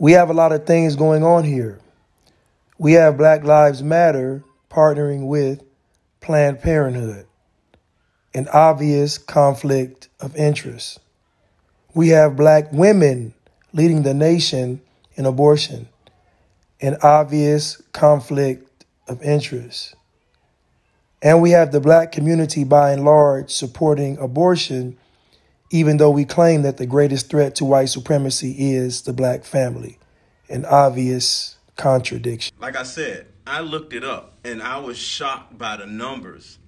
We have a lot of things going on here. We have Black Lives Matter partnering with Planned Parenthood, an obvious conflict of interest. We have black women leading the nation in abortion, an obvious conflict of interest. And we have the black community by and large supporting abortion, even though we claim that the greatest threat to white supremacy is the black family, an obvious contradiction. Like I said, I looked it up and I was shocked by the numbers.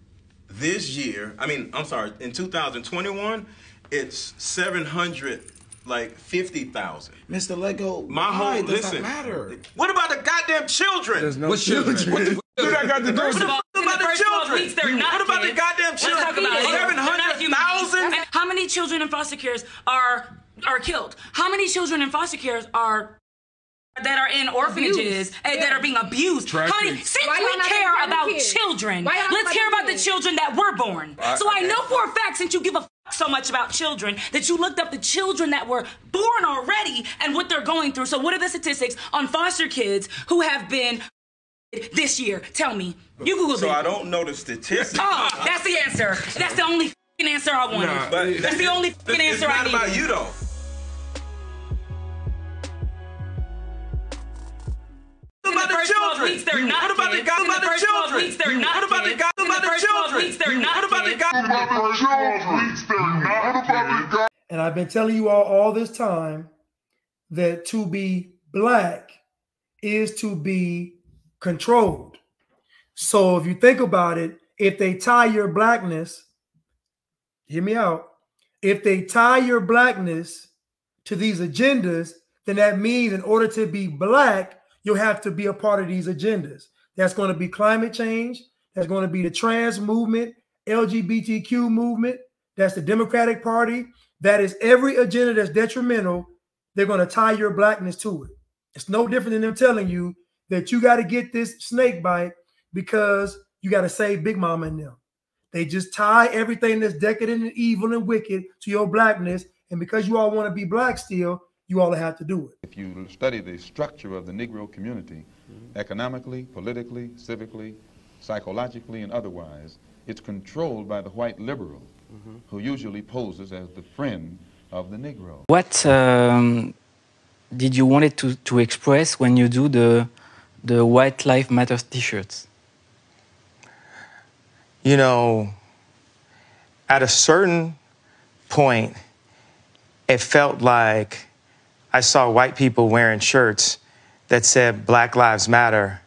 This year, I mean, I'm sorry, in 2021, it's 700 like 50,000. Mr. Lego, My why whole does listen. that matter? What about the goddamn children? There's no What children? What the What that got to do First with of all, What in the about the first 12 children? weeks, they're not What about the kids. goddamn Let's children? talk about it. They're not human 700,000? Beings. And How many children in foster cares are are killed? How many children in foster cares are that are in orphanages Abused. and that are being abused? How many? Trafficked. Since Why we care about about kids? children, Why y'all not let's talking care about about the the children that were born. so I know for a fact, since you give a f- so much about children, that you looked up the children that were born already and what they're going through. So what are the statistics on foster kids who have been this year? Tell me. You Google So it. I don't know the statistics. Oh, that's the answer. That's the only f***ing answer I wanted. Nah, But that's the only f***ing it's answer I not needed. about you though. What the about the first 12 children? weeks, they're not What about the kids. guy? In What the about the first 12 children? weeks, they're not What about the kids. guy? What about the children? weeks, they're not What about the kids. guy? And I've been telling you all all this time that to be black is to be controlled. So if you think about it, if they tie your blackness, hear me out. If they tie your blackness to these agendas, then that means in order to be black, you'll have to be a part of these agendas. That's going to be climate change. That's going to be the trans movement, LGBTQ movement. That's the Democratic Party. That is every agenda that's detrimental. They're going to tie your blackness to it. It's no different than them telling you that you got to get this snake bite because you got to save Big Mama and them. They just tie everything that's decadent and evil and wicked to your blackness. And because you all want to be black still, you all have to do it. If you study the structure of the Negro community, economically, politically, civically, psychologically, and otherwise, it's controlled by the white liberal, who usually poses as the friend of the Negro. What um, did you want it to, to express when you do the the White Life Matters T-shirts? You know, at a certain point, it felt like I saw white people wearing shirts that said Black Lives Matter,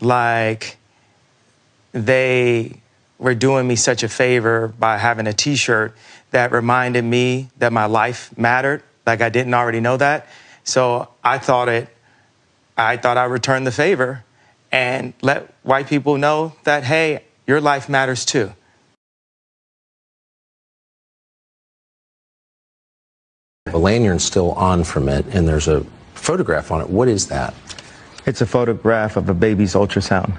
like they were doing me such a favor by having a t shirt that reminded me that my life mattered, like I didn't already know that. So I thought it, I thought I'd return the favor and let white people know that, hey, your life matters too. The lanyard's still on from it, and there's a photograph on it. What is that? It's a photograph of a baby's ultrasound.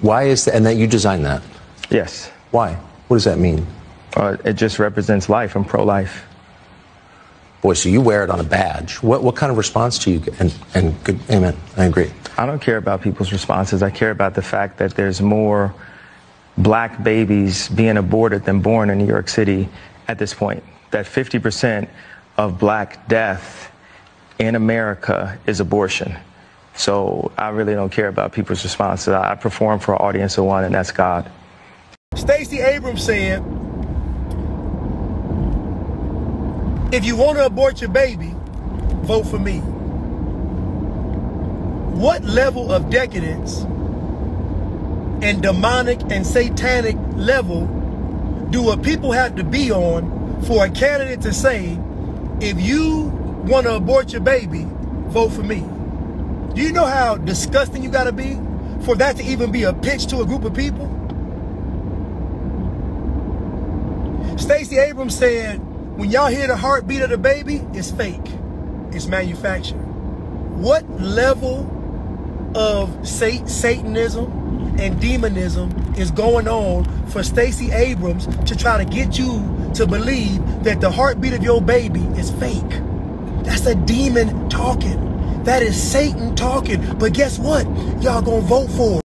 Why is that? And that you designed that? Yes. Why? What does that mean? Uh, it just represents life. I'm pro life. Boy, so you wear it on a badge. What what kind of response do you get? And and good, amen. I agree. I don't care about people's responses. I care about the fact that there's more black babies being aborted than born in New York City at this point. That 50% of black death in America is abortion. So I really don't care about people's responses. I perform for an audience of one, and that's God. Stacey Abrams said, if you want to abort your baby, vote for me. What level of decadence and demonic and satanic level do a people have to be on for a candidate to say, if you want to abort your baby, vote for me? Do you know how disgusting you got to be for that to even be a pitch to a group of people? Stacey Abrams said, when y'all hear the heartbeat of the baby, it's fake. It's manufactured. What level of sat- Satanism and demonism is going on for Stacey Abrams to try to get you to believe that the heartbeat of your baby is fake? That's a demon talking. That is Satan talking. But guess what? Y'all gonna vote for.